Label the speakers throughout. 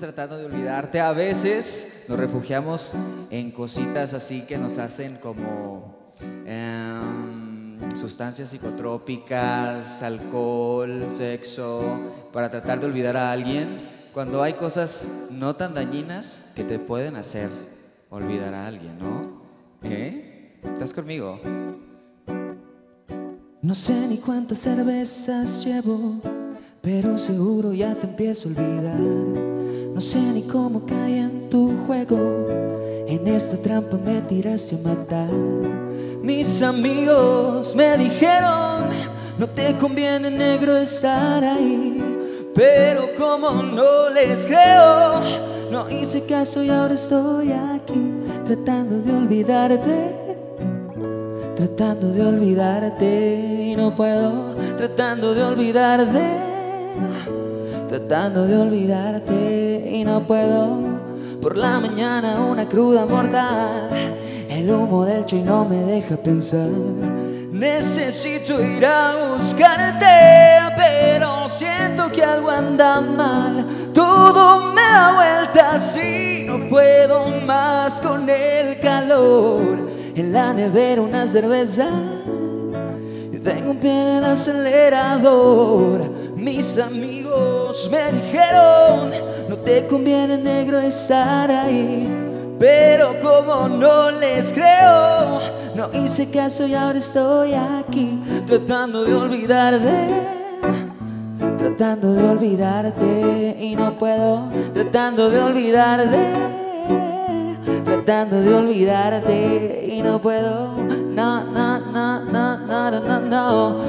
Speaker 1: tratando de olvidarte, a veces nos refugiamos en cositas así que nos hacen como em, sustancias psicotrópicas, alcohol, sexo, para tratar de olvidar a alguien, cuando hay cosas no tan dañinas que te pueden hacer olvidar a alguien, ¿no? ¿Eh? ¿Estás conmigo?
Speaker 2: No sé ni cuántas cervezas llevo, pero seguro ya te empiezo a olvidar. No sé ni cómo caí en tu juego, en esta trampa me tiraste a matar. Mis amigos me dijeron, no te conviene negro estar ahí, pero como no les creo, no hice caso y ahora estoy aquí tratando de olvidarte. Tratando de olvidarte y no puedo, tratando de olvidarte, tratando de olvidarte y no puedo. Por la mañana una cruda mortal, el humo del choy no me deja pensar. Necesito ir a buscarte, pero siento que algo anda mal. Todo me da vueltas y no puedo más con el calor en la nevera una cerveza y tengo un pie en el acelerador. Mis amigos me dijeron, no te conviene negro estar ahí. Pero como no les creo, no hice caso y ahora estoy aquí tratando de olvidarte, tratando de olvidarte. Y no puedo, tratando de olvidarte, tratando de olvidarte. Y no puedo, no, no, no, no, no, no, no,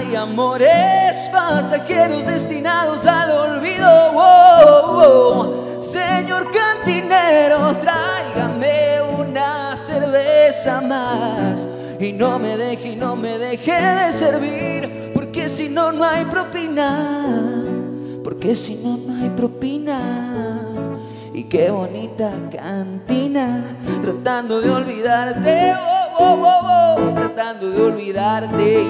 Speaker 2: Hay amores pasajeros destinados al olvido. Oh, oh. Señor cantinero, tráigame una cerveza más. Y no me deje y no me deje de servir. Porque si no, no hay propina. Porque si no, no hay propina. Y qué bonita cantina. Tratando de olvidarte. Oh, oh, oh, oh, tratando de olvidarte,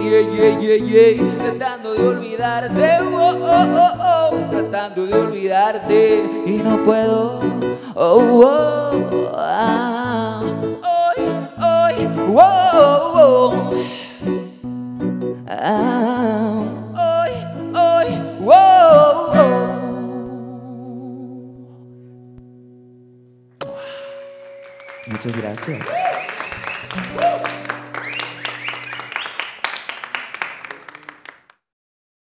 Speaker 2: tratando de olvidarte, oh, oh, oh, oh, tratando de olvidarte y no puedo, ah, hoy, hoy, oh, ah, hoy, hoy.
Speaker 1: Muchas gracias.